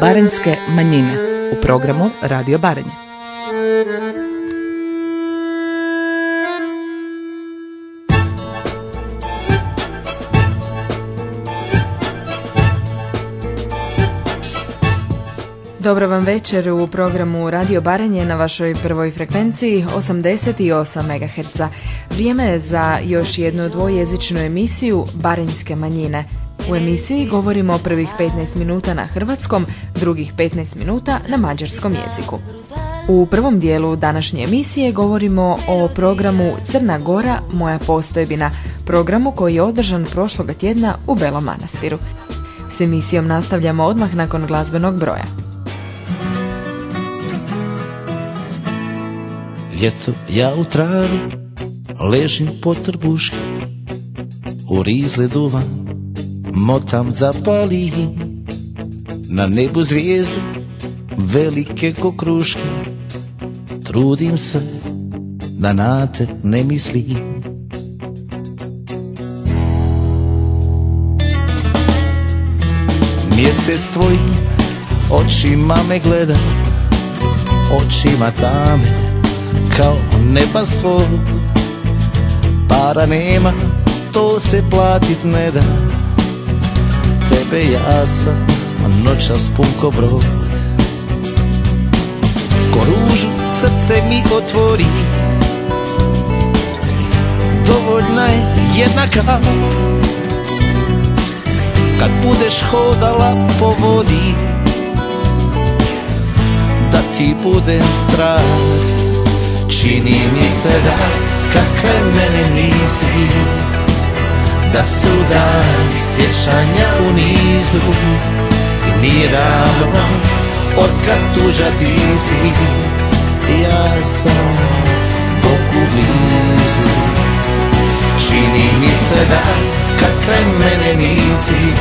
Barenjske manjine u programu Radio Baranje. Dobro vam večer u programu Radio Baranje na vašoj prvoj frekvenciji 88 MHz. Vrijeme je za još jednu dvojezičnu emisiju Barenjske manjine – u emisiji govorimo o prvih 15 minuta na hrvatskom, drugih 15 minuta na mađarskom jeziku. U prvom dijelu današnje emisije govorimo o programu Crna Gora, moja postojbina, programu koji je održan prošloga tjedna u Belom Manastiru. S emisijom nastavljamo odmah nakon glazbenog broja. Ljeto ja u travi ležim po trbuški u rizle duvan motam zapali Na nebu zvijezde velike ko kruške. Trudim se da na te ne mislim. Mjesec tvoj očima me gleda Očima tame kao neba svog. Para nema, to se platit ne da tebe ja sam noćas pun ko broj Ko ružu srce mi otvori Dovoljna je jedna kao Kad budeš hodala po vodi Da ti budem trag Čini mi se da kakve mene nisi da su dani sjećanja u nizu. I nije davno od kad tuža ti si. Ja sam Bogu blizu. Čini mi se da kad kraj mene nisi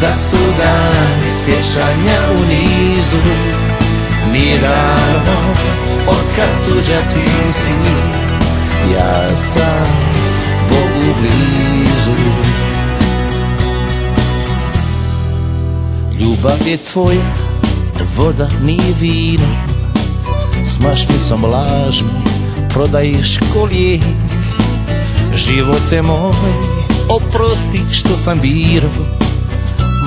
Da su dani sjećanja u nizu. Nije davno od kad tuđa ti si. Ja sam blizu. Ljubav je tvoja, voda nije vino. S mašnicom lažmi prodaješ kolije Živote moj, oprosti što sam biro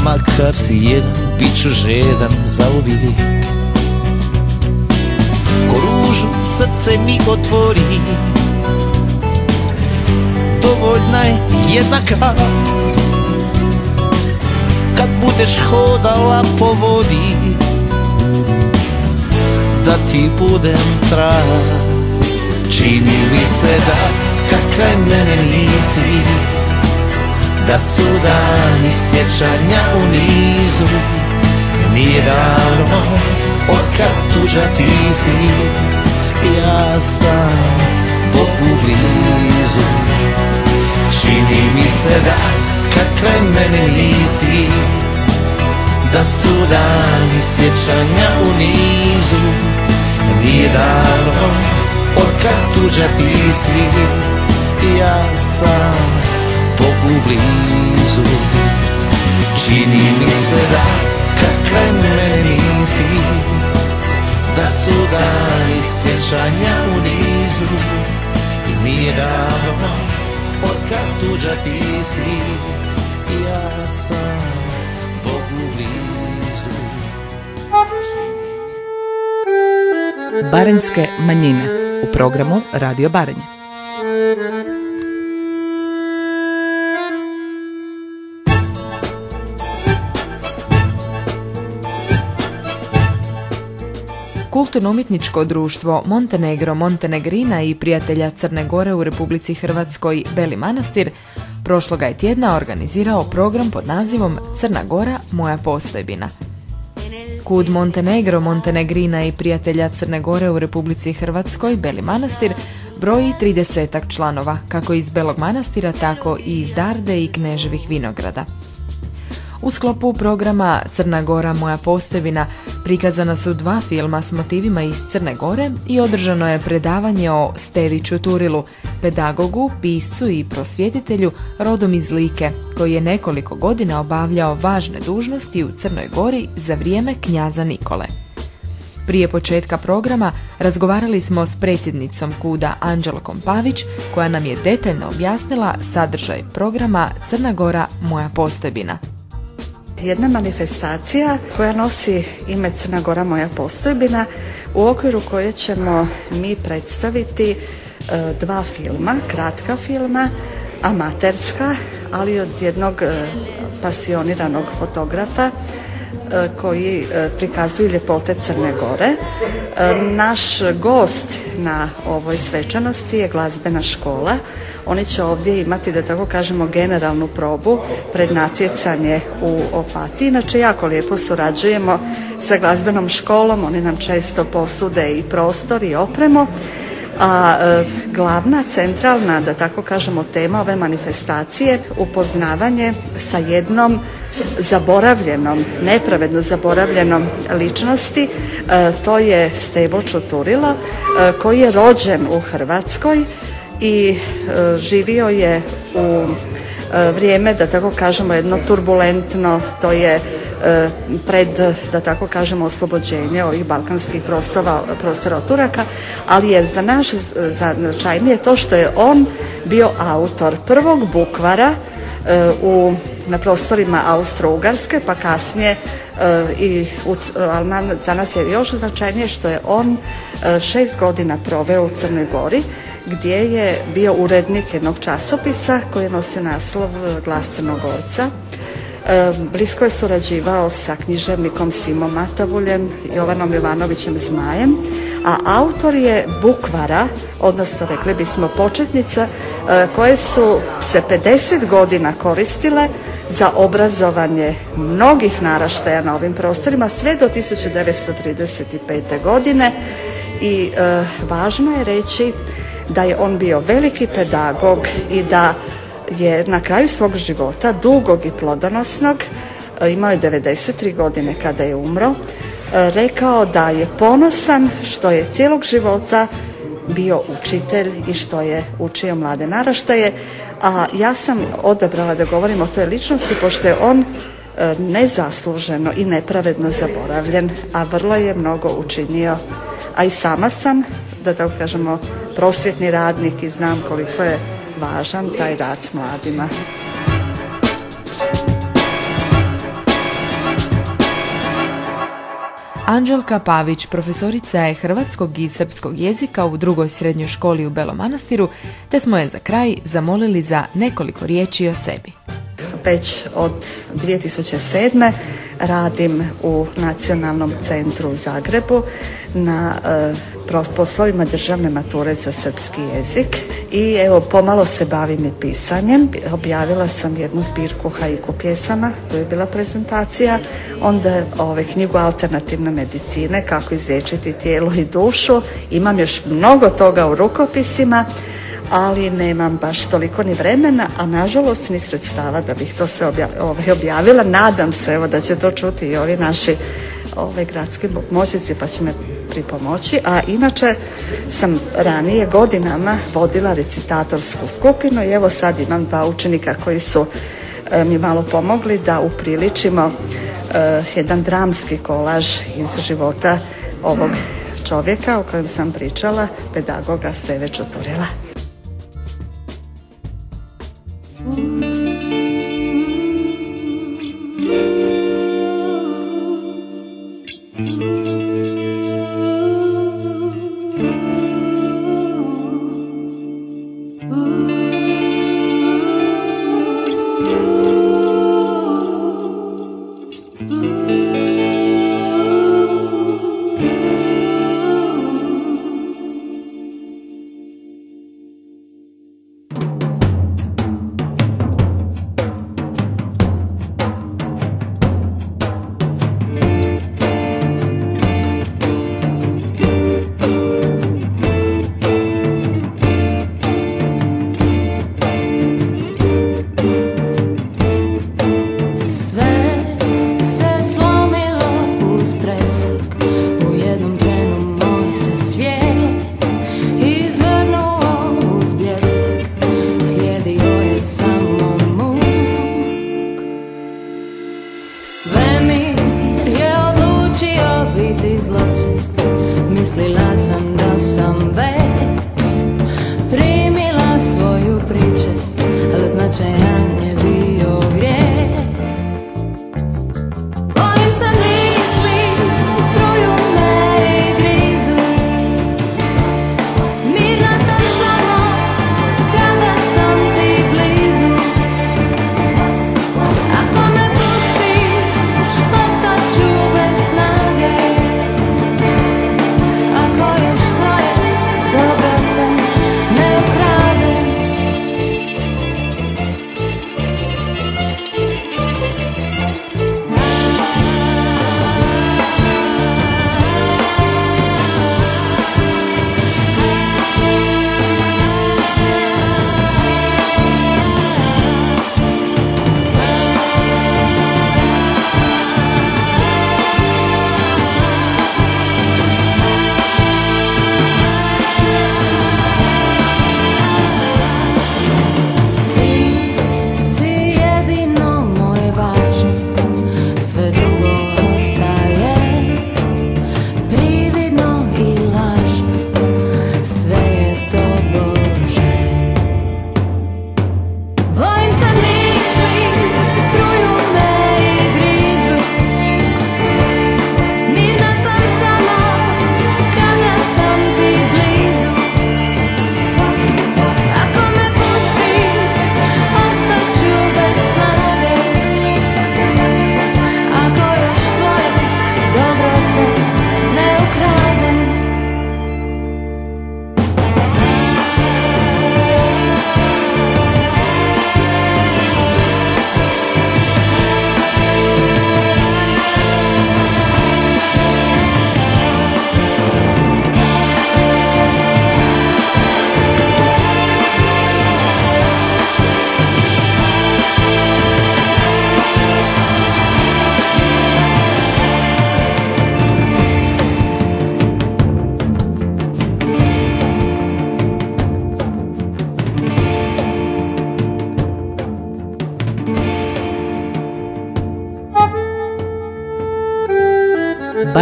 Makar si jedan, bit ću žedan za uvijek. Ko ružu srce mi otvori dovoljna je jedna kap Kad budeš hodala po vodi Da ti budem trag. Čini mi se da kakve mene nisi? Da su dani sjećanja u nizu. Nije davno od kad tuđa ti si. Ja sam Bogu blizu Čini mi se da kad kraj mene nisi Da su dani sjećanja u nizu. Nije davno od kad tuđa ti si Ja sam Bogu blizu. Čini mi se da kad kraj mene nisi Da su dani sjećanja u nizu. Nije davno od tuđa ti si Ja sam Bogu blizu Barenjske manjine u programu Radio Baranje. Kulturno-umjetničko društvo Montenegro Montenegrina i prijatelja Crne Gore u Republici Hrvatskoj Beli Manastir prošloga je tjedna organizirao program pod nazivom Crna Gora, moja postojbina. Kud Montenegro Montenegrina i prijatelja Crne Gore u Republici Hrvatskoj Beli Manastir broji 30 članova, kako iz Belog Manastira, tako i iz Darde i Kneževih Vinograda. U sklopu programa Crna Gora moja postojbina prikazana su dva filma s motivima iz Crne Gore i održano je predavanje o Steviću Turilu, pedagogu, piscu i prosvjetitelju rodom iz Like, koji je nekoliko godina obavljao važne dužnosti u Crnoj Gori za vrijeme knjaza Nikole. Prije početka programa razgovarali smo s predsjednicom Kuda Anđelkom Pavić koja nam je detaljno objasnila sadržaj programa Crna Gora moja postojbina. Jedna manifestacija koja nosi ime Crna Gora moja postojbina u okviru koje ćemo mi predstaviti e, dva filma, kratka filma, amaterska, ali od jednog e, pasioniranog fotografa koji e, prikazuju ljepote Crne Gore. E, naš gost na ovoj svečanosti je glazbena škola. Oni će ovdje imati, da tako kažemo, generalnu probu pred natjecanje u Opati. Inače, jako lijepo surađujemo sa glazbenom školom. Oni nam često posude i prostor i opremu a glavna centralna da tako kažemo tema ove manifestacije upoznavanje sa jednom zaboravljenom, nepravedno zaboravljenom ličnosti, e, to je Stevo Čuturilo e, koji je rođen u Hrvatskoj i e, živio je u vrijeme, da tako kažemo, jedno turbulentno, to je pred, da tako kažemo, oslobođenje ovih balkanskih prostora, prostora od Turaka, ali je za naš značajnije to što je on bio autor prvog bukvara u na prostorima Austro-Ugarske, pa kasnije e, i za nas je još značajnije što je on e, šest godina proveo u Crnoj Gori gdje je bio urednik jednog časopisa koji je nosio naslov Glas Crnogorca. E, blisko je surađivao sa književnikom Simom Matavuljem, Jovanom Jovanovićem Zmajem, a autor je bukvara, odnosno rekli bismo početnica, koje su se 50 godina koristile za obrazovanje mnogih naraštaja na ovim prostorima sve do 1935. godine i e, važno je reći da je on bio veliki pedagog i da je na kraju svog života dugog i plodonosnog e, imao je 93 godine kada je umro e, rekao da je ponosan što je cijelog života bio učitelj i što je učio mlade naraštaje, a ja sam odabrala da govorim o toj ličnosti pošto je on e, nezasluženo i nepravedno zaboravljen, a vrlo je mnogo učinio. A i sama sam, da tako kažemo, prosvjetni radnik i znam koliko je važan taj rad s mladima. Anđelka Pavić, profesorica je hrvatskog i srpskog jezika u drugoj srednjoj školi u Belom Manastiru, te smo je za kraj zamolili za nekoliko riječi o sebi. Već od 2007. radim u Nacionalnom centru u Zagrebu na e, poslovima državne mature za srpski jezik i evo pomalo se bavim i pisanjem. Objavila sam jednu zbirku haiku pjesama, to je bila prezentacija, onda ove knjigu alternativne medicine, kako izliječiti tijelo i dušu. Imam još mnogo toga u rukopisima, ali nemam baš toliko ni vremena, a nažalost ni sredstava da bih to sve objavila. Nadam se evo da će to čuti i ovi naši ove gradski moćnici pa će me pripomoći, a inače sam ranije godinama vodila recitatorsku skupinu i evo sad imam dva učenika koji su e, mi malo pomogli da upriličimo e, jedan dramski kolaž iz života ovog čovjeka o kojem sam pričala, pedagoga Steve Čuturila.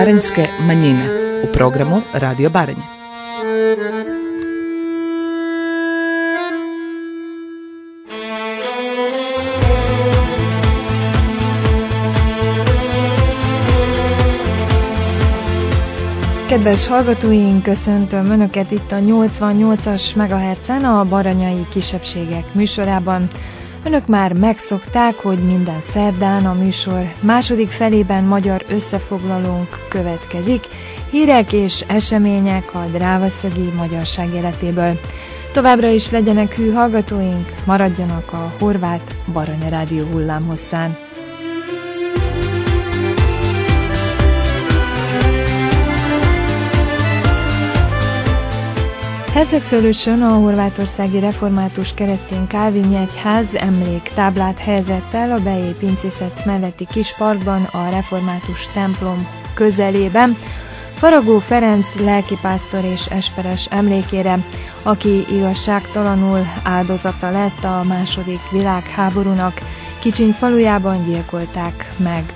Barenjske manjine u programu Radio Baranje. Kedves hallgatóink, köszöntöm Önöket itt a 88-as MHz-en a Baranyai Kisebbségek műsorában. Önök már megszokták, hogy minden szerdán a műsor második felében magyar összefoglalónk következik, hírek és események a drávaszögi magyarság életéből. Továbbra is legyenek hű hallgatóink, maradjanak a horvát Baranya Rádió hullámhosszán. Hercegszőlősön a horvátországi református keresztény Kálvin egyház emléktáblát helyezett el a Bejé pincészet melletti kis parkban a református templom közelében, Faragó Ferenc lelkipásztor és esperes emlékére, aki igazságtalanul áldozata lett a második világháborúnak, Kicsiny falujában gyilkolták meg.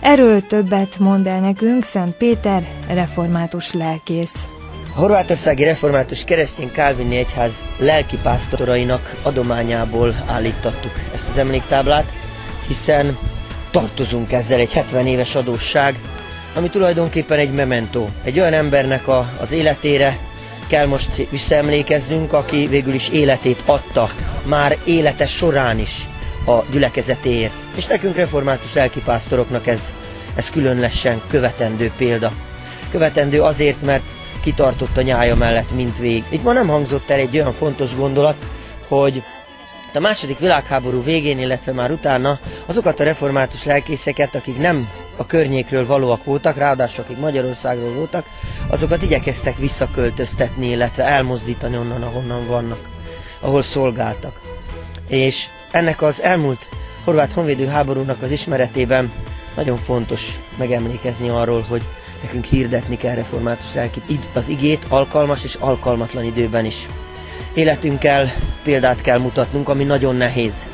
Erről többet mond el nekünk Szent Péter, református lelkész. A horvátországi református keresztény Kálvini egyház lelkipásztorainak adományából állítattuk ezt az emléktáblát, hiszen tartozunk ezzel egy 70 éves adósság, ami tulajdonképpen egy memento. Egy olyan embernek a, az életére kell most visszaemlékeznünk, aki végül is életét adta, már élete során is a gyülekezetéért. És nekünk református lelkipásztoroknak ez, ez különlesen követendő példa. Követendő azért, mert kitartott a nyája mellett vég. Itt ma nem hangzott el egy olyan fontos gondolat, hogy a második világháború végén, illetve már utána azokat a református lelkészeket, akik nem a környékről valóak voltak, ráadásul akik Magyarországról voltak, azokat igyekeztek visszaköltöztetni, illetve elmozdítani onnan, ahonnan vannak, ahol szolgáltak. És ennek az elmúlt horvát honvédő háborúnak az ismeretében nagyon fontos megemlékezni arról, hogy nekünk hirdetni kell református lelki az igét alkalmas és alkalmatlan időben is. Életünkkel példát kell mutatnunk, ami nagyon nehéz.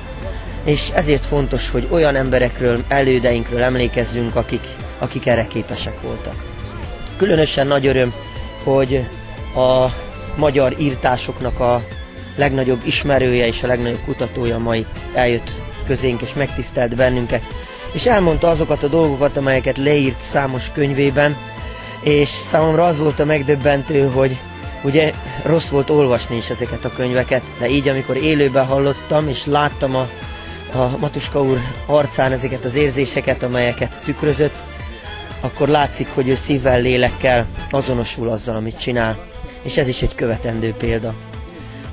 és ezért fontos, hogy olyan emberekről, elődeinkről emlékezzünk, akik, akik erre képesek voltak. Különösen nagy öröm, hogy a magyar írtásoknak a legnagyobb ismerője és a legnagyobb kutatója ma itt eljött közénk és megtisztelt bennünket, és elmondta azokat a dolgokat, amelyeket leírt számos könyvében, és számomra az volt a megdöbbentő, hogy ugye rossz volt olvasni is ezeket a könyveket, de így amikor élőben hallottam, és láttam a, a Matuska úr arcán ezeket az érzéseket, amelyeket tükrözött, akkor látszik, hogy ő szívvel, lélekkel azonosul azzal, amit csinál. És ez is egy követendő példa.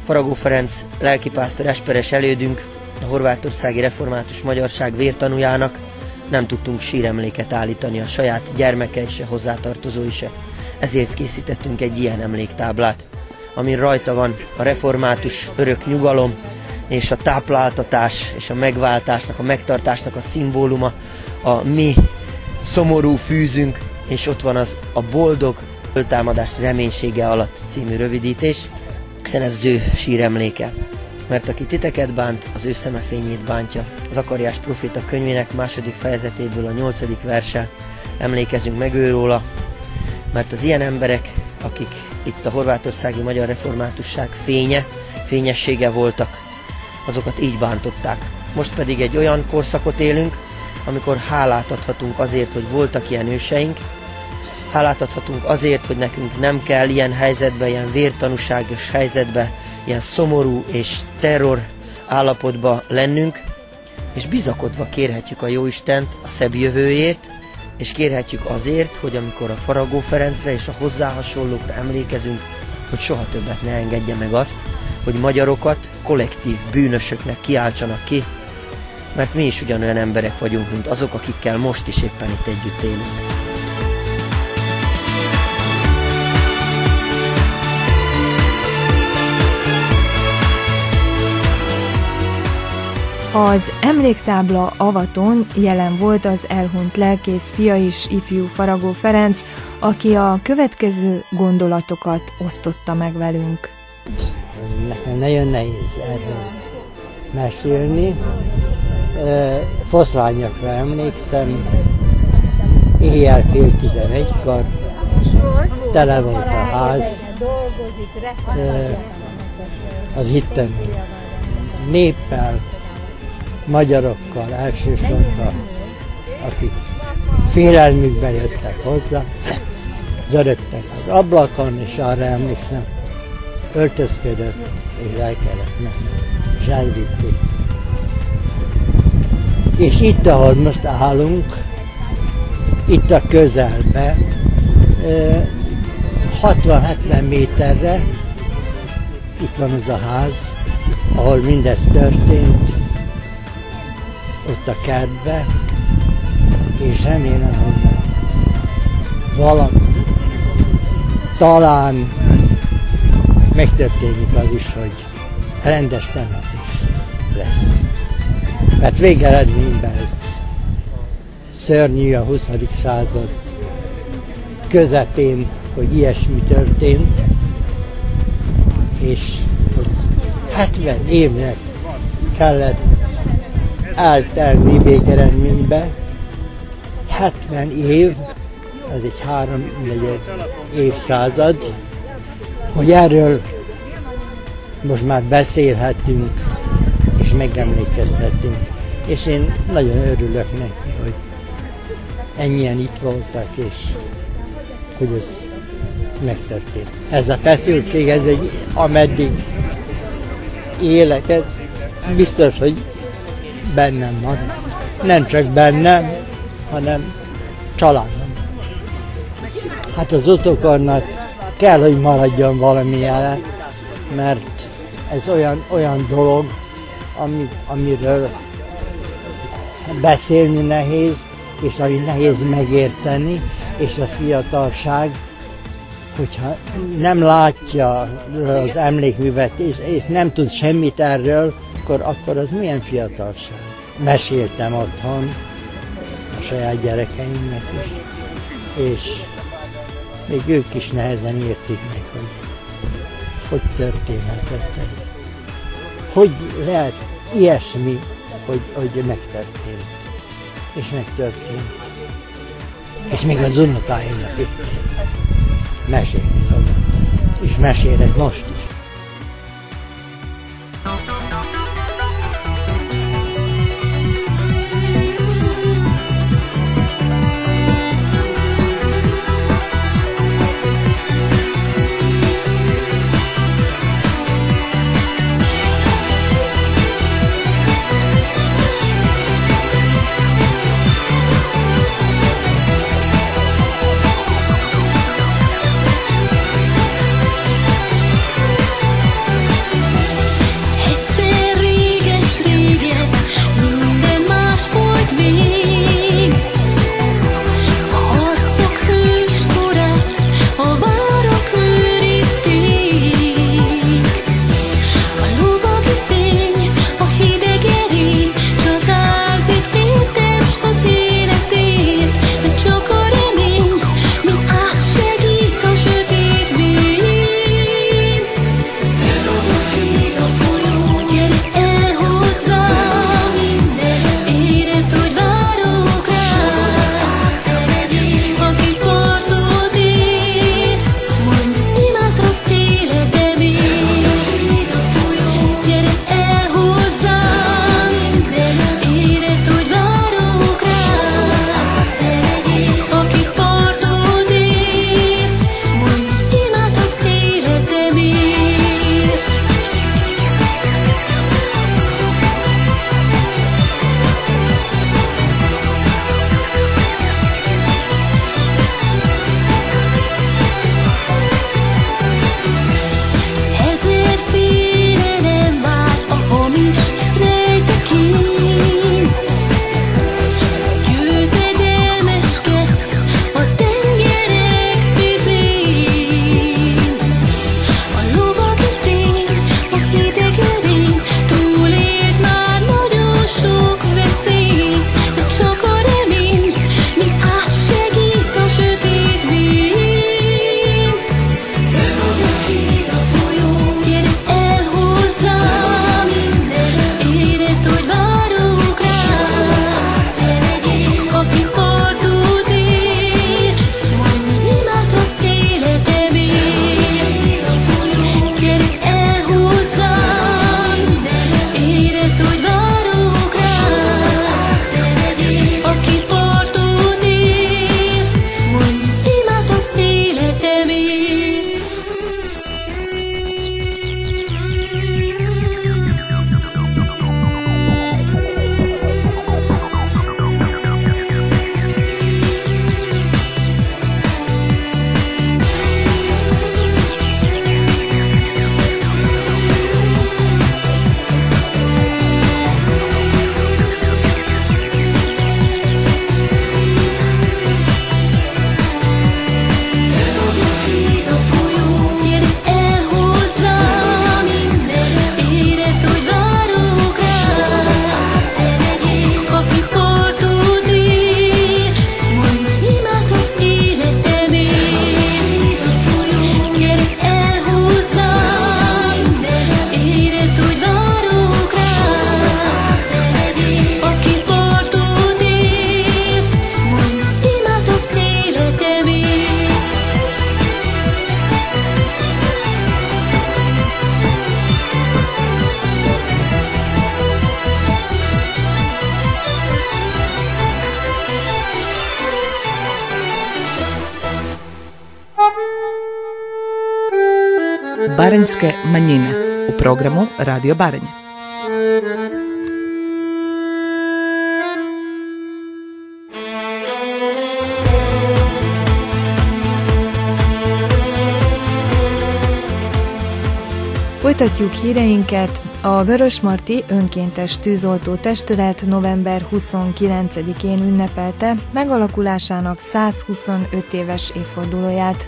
Faragó Ferenc lelkipásztor esperes elődünk, a horvátországi református magyarság vértanújának nem tudtunk síremléket állítani a saját gyermeke és a hozzátartozói se. Ezért készítettünk egy ilyen emléktáblát, amin rajta van a református örök nyugalom, és a tápláltatás és a megváltásnak, a megtartásnak a szimbóluma, a mi szomorú fűzünk, és ott van az a boldog föltámadás reménysége alatt című rövidítés, hiszen ez az ő síremléke. Mert aki titeket bánt, az ő szemefényét bántja. Az Akariás Profita könyvének második fejezetéből a nyolcadik verse emlékezünk meg őróla, mert az ilyen emberek, akik itt a horvátországi magyar reformátusság fénye, fényessége voltak, azokat így bántották. Most pedig egy olyan korszakot élünk, amikor hálát adhatunk azért, hogy voltak ilyen őseink, hálát adhatunk azért, hogy nekünk nem kell ilyen helyzetbe, ilyen vértanúságos helyzetbe, ilyen szomorú és terror állapotba lennünk, és bizakodva kérhetjük a Jóistent a szebb jövőért, és kérhetjük azért, hogy amikor a Faragó Ferencre és a hozzá hasonlókra emlékezünk, hogy soha többet ne engedje meg azt, hogy magyarokat kollektív bűnösöknek kiáltsanak ki, mert mi is ugyanolyan emberek vagyunk, mint azok, akikkel most is éppen itt együtt élünk. Az emléktábla avaton jelen volt az elhunyt lelkész fia is, ifjú Faragó Ferenc, aki a következő gondolatokat osztotta meg velünk. Nekem nagyon nehéz erről mesélni. Foszlányokra emlékszem, éjjel fél tizenegykor, tele volt a ház, az itteni néppel, magyarokkal elsősorban, akik félelmükbe jöttek hozzá, zörögtek az ablakon, és arra emlékszem, öltözködött, és el kellett menni, és elvitték. És itt, ahol most állunk, itt a közelbe, 60-70 méterre, itt van az a ház, ahol mindez történt, ott a kertbe, és remélem, hogy valami, talán megtörténik az is, hogy rendes temetés lesz. Mert végeredményben ez szörnyű a 20. század közepén, hogy ilyesmi történt, és hogy 70 évnek kellett eltelni végeredménybe. 70 év, az egy három negyed évszázad, hogy erről most már beszélhetünk, és megemlékezhetünk. És én nagyon örülök neki, hogy ennyien itt voltak, és hogy ez megtörtént. Ez a feszültség, ez egy, ameddig élek, ez biztos, hogy bennem van. Nem csak bennem, hanem családom. Hát az utokornak kell, hogy maradjon valami jele, mert ez olyan, olyan dolog, ami, amiről beszélni nehéz, és ami nehéz megérteni, és a fiatalság, hogyha nem látja az emlékművet, és, és nem tud semmit erről, akkor, akkor az milyen fiatalság. Meséltem otthon a saját gyerekeimnek is, és még ők is nehezen értik meg, hogy hogy történhetett ez. Hogy lehet ilyesmi hogy, hogy megtörtént. És megtörtént. És még az unokáimnak is mesélni fogok. És mesélek most is. Baranjske manjine u programu Radio Baranje. Folytatjuk híreinket. A Vörösmarty Önkéntes Tűzoltó Testület november 29-én ünnepelte megalakulásának 125 éves évfordulóját.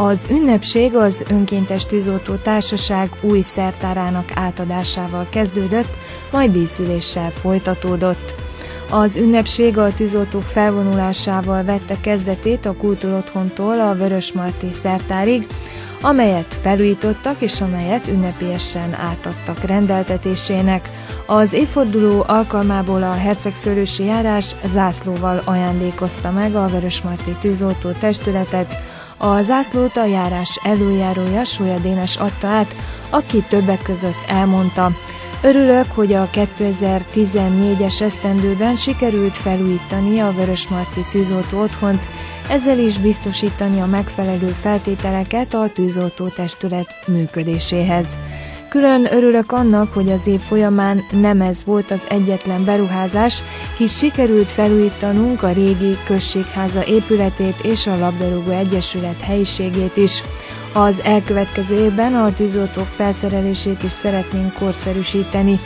Az ünnepség az Önkéntes Tűzoltó Társaság új szertárának átadásával kezdődött, majd díszüléssel folytatódott. Az ünnepség a tűzoltók felvonulásával vette kezdetét a kultúrotthontól a Vörösmarty szertárig, amelyet felújítottak és amelyet ünnepélyesen átadtak rendeltetésének. Az évforduló alkalmából a Hercegszőlősi járás zászlóval ajándékozta meg a Vörösmarty tűzoltó testületet, a zászlót a járás előjárója Súlya Dénes adta át, aki többek között elmondta, Örülök, hogy a 2014-es esztendőben sikerült felújítani a Vörösmarty tűzoltó otthont, ezzel is biztosítani a megfelelő feltételeket a tűzoltó testület működéséhez. Külön örülök annak, hogy az év folyamán nem ez volt az egyetlen beruházás, hisz sikerült felújítanunk a régi községháza épületét és a labdarúgó egyesület helyiségét is. Az elkövetkező évben a tűzoltók felszerelését is szeretnénk korszerűsíteni.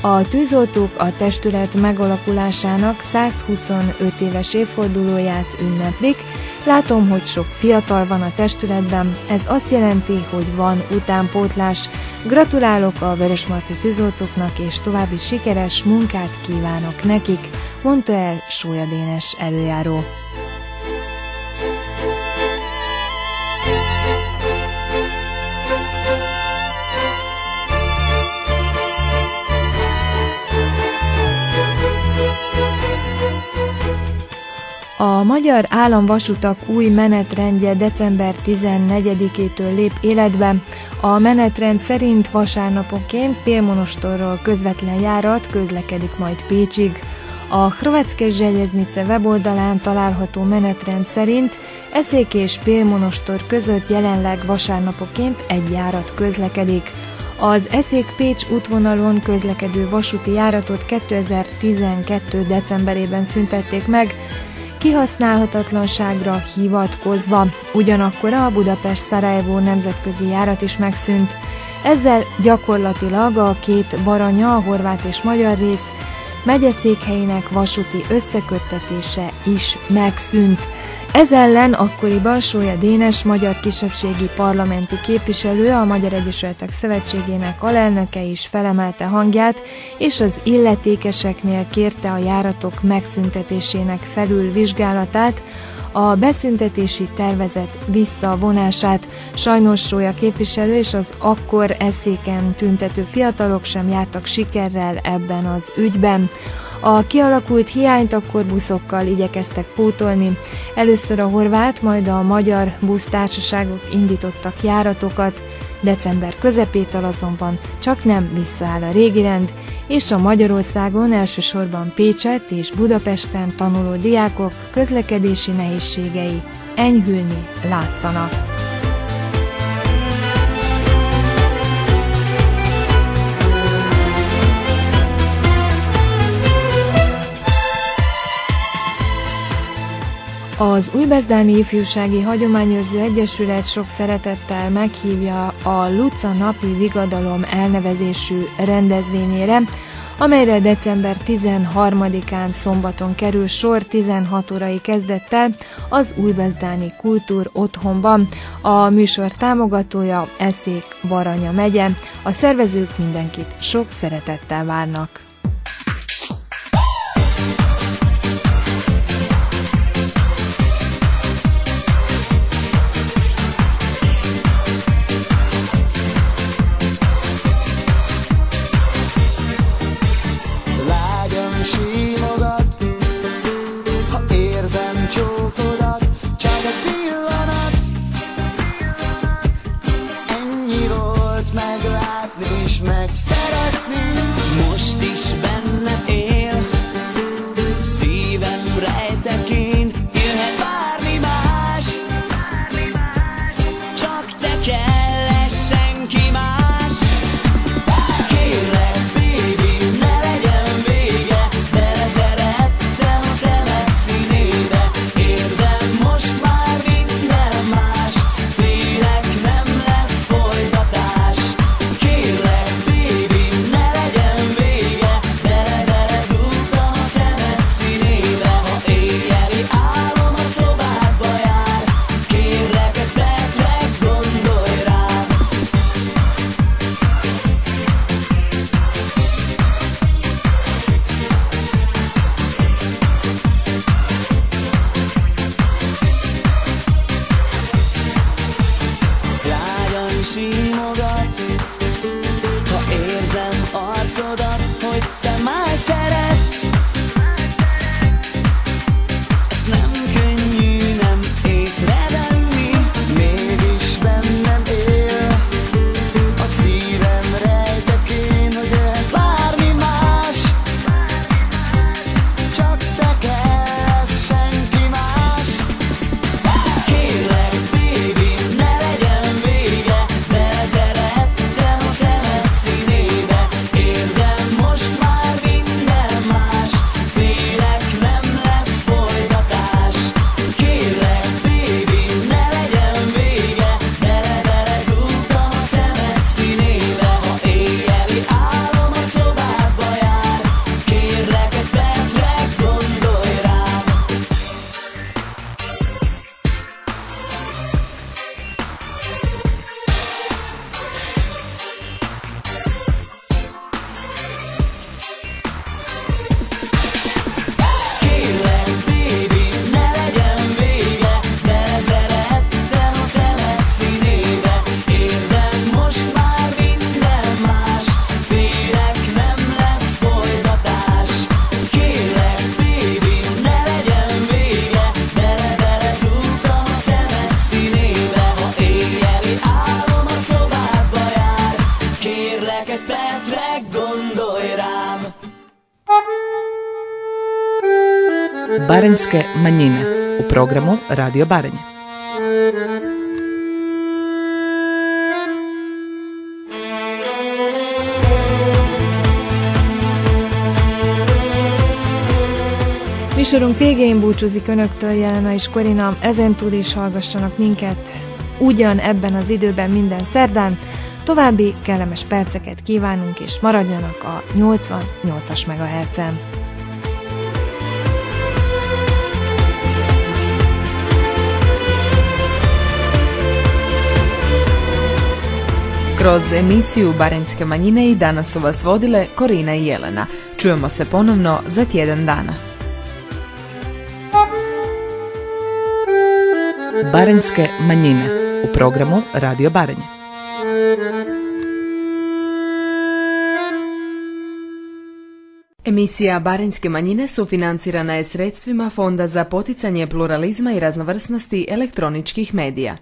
A tűzoltók a testület megalakulásának 125 éves évfordulóját ünneplik. Látom, hogy sok fiatal van a testületben, ez azt jelenti, hogy van utánpótlás. Gratulálok a Vörösmarty tűzoltóknak, és további sikeres munkát kívánok nekik, mondta el Sója Dénes előjáró. A Magyar Államvasutak új menetrendje december 14-től lép életbe. A menetrend szerint vasárnaponként Pélmonostorról közvetlen járat közlekedik majd Pécsig. A Hrvatske Zseljeznice weboldalán található menetrend szerint Eszék és Pélmonostor között jelenleg vasárnapoként egy járat közlekedik. Az Eszék-Pécs útvonalon közlekedő vasúti járatot 2012. decemberében szüntették meg, kihasználhatatlanságra hivatkozva. Ugyanakkor a Budapest-Szarajevó nemzetközi járat is megszűnt. Ezzel gyakorlatilag a két Baranya, a horvát és magyar rész megyeszékhelyének vasúti összeköttetése is megszűnt. Ez ellen akkoriban Sója Dénes magyar kisebbségi parlamenti képviselő, a Magyar Egyesületek Szövetségének alelnöke is felemelte hangját, és az illetékeseknél kérte a járatok megszüntetésének felülvizsgálatát, a beszüntetési tervezet visszavonását. Sajnos Sója képviselő és az akkor eszéken tüntető fiatalok sem jártak sikerrel ebben az ügyben. A kialakult hiányt akkor buszokkal igyekeztek pótolni. Először a horvát, majd a magyar busztársaságok indítottak járatokat, December közepétől azonban csak nem visszaáll a régi rend, és a Magyarországon elsősorban Pécset és Budapesten tanuló diákok közlekedési nehézségei enyhülni látszanak. Az Újbezdáni Ifjúsági Hagyományőrző Egyesület sok szeretettel meghívja a Luca Napi Vigadalom elnevezésű rendezvényére, amelyre december 13-án szombaton kerül sor 16 órai kezdettel az Újbezdáni Kultúr Otthonban. A műsor támogatója Eszék Baranya megye. A szervezők mindenkit sok szeretettel várnak. Radio Baranje. Műsorunk végén búcsúzik Önöktől Jelena és Korina, ezentúl is hallgassanak minket ugyan ebben az időben minden szerdán. További kellemes perceket kívánunk, és maradjanak a 88-as MHz-en. Kroz emisiju Barenjske manjine i danas su vas vodile Korina i Jelena. Čujemo se ponovno za tjedan dana. Barenjske manjine u programu Radio Baranje. Emisija Barenjske manjine sufinancirana je sredstvima Fonda za poticanje pluralizma i raznovrsnosti elektroničkih medija.